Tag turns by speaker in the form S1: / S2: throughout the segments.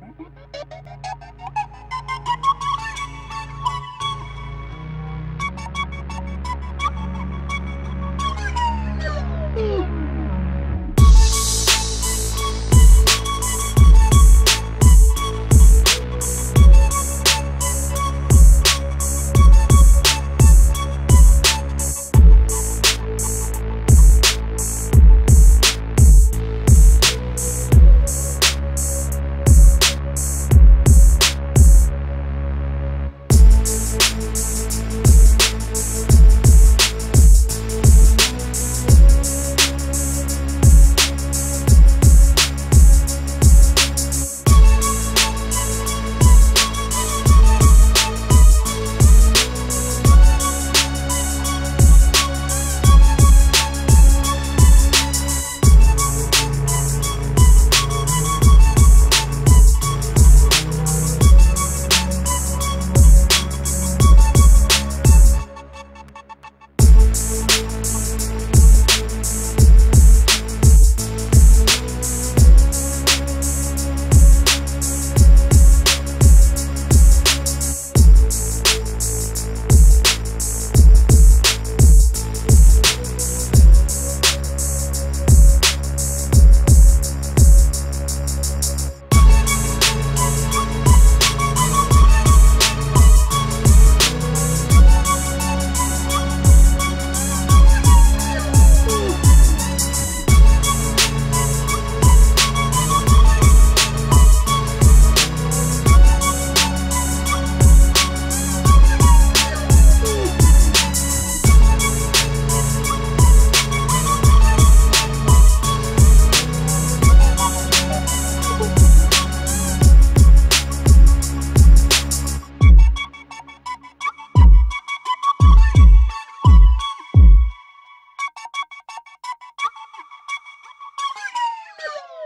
S1: Thank you.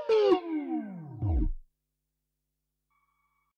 S1: Woo!